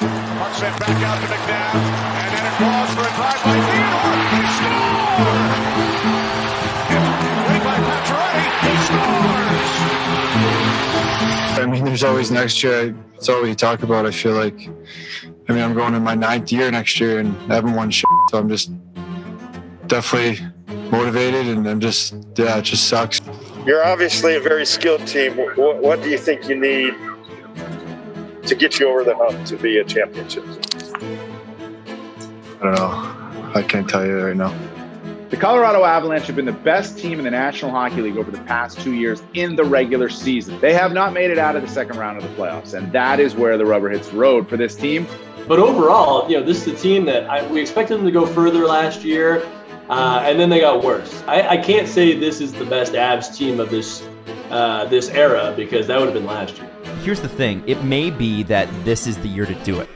Puck sent back out to McNabb, and then it calls for a drive by Theodore. He scores! Wait by Pacioretty. He scores! I mean, there's always next year. It's all we talk about. I feel like. I mean, I'm going in my ninth year next year, and I haven't won shit. So I'm just definitely motivated, and I'm just yeah, it just sucks. You're obviously a very skilled team. What, what do you think you need to get you over the hump to be a championship? I don't know. I can't tell you right now. The Colorado Avalanche have been the best team in the National Hockey League over the past two years in the regular season. They have not made it out of the second round of the playoffs, and that is where the rubber hits the road for this team. But overall, you know, this is a team that I, we expected them to go further last year, uh, and then they got worse. I, I, can't say this is the best Avs team of this uh, this era because that would have been last year. Here's the thing: it may be that this is the year to do it.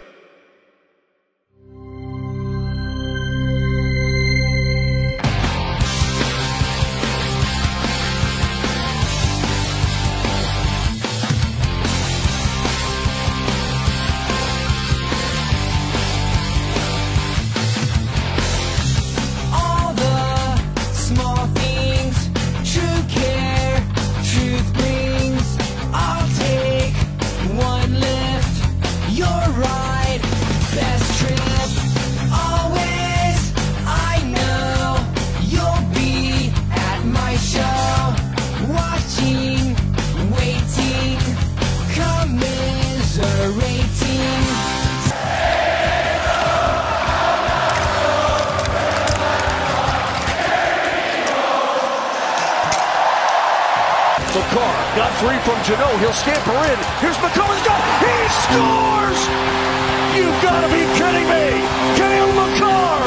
Three from Jeannot. He'll scamper in. Here's Makar's goal. He scores! You've got to be kidding me! Cale Makar!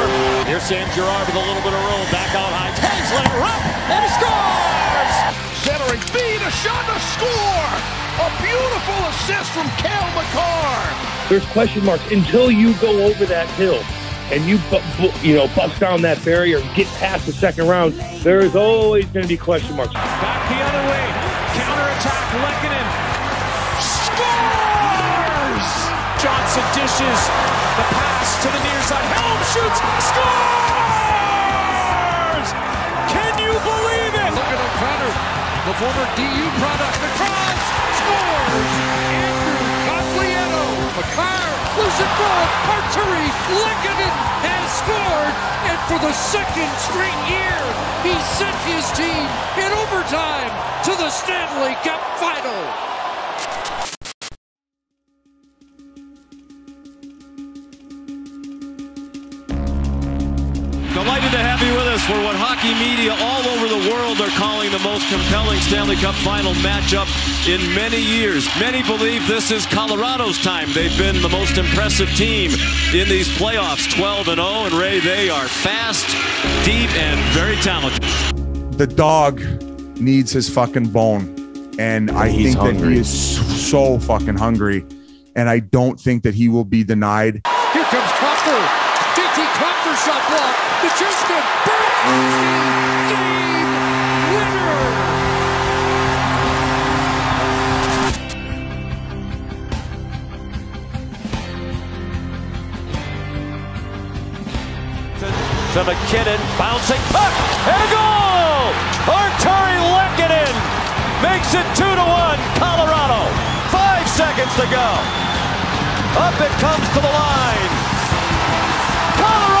Here's Sam Girard with a little bit of room. Back out high. Takes later up, and he scores! Centering feed, a shot, a score! A beautiful assist from Cale Makar! There's question marks until you go over that hill and you you know bust down that barrier, and get past the second round. There is always going to be question marks. Back the other way counter attack. Lehkonen scores! Johnson dishes the pass to the near side. Helm shoots, scores! Can you believe it? Look at O'Connor, the former DU product. The cross Lose it goal. Artturi Lehkonen has scored. And for the second straight year, he sent his team in overtime to the Stanley Cup final. Delighted to have you for what hockey media all over the world are calling the most compelling Stanley Cup final matchup in many years. Many believe this is Colorado's time. They've been the most impressive team in these playoffs, 12 and 0. And Ray, they are fast, deep, and very talented. The dog needs his fucking bone. And I think hungry. that he is so fucking hungry. And I don't think that he will be denied. Here comes Compher. JT Compher shot block. The Justin Burke game winner. To MacKinnon, bouncing puck, and a goal! Artturi Lehkonen makes it two to one. Colorado. Five seconds to go. Up it comes to the line. Colorado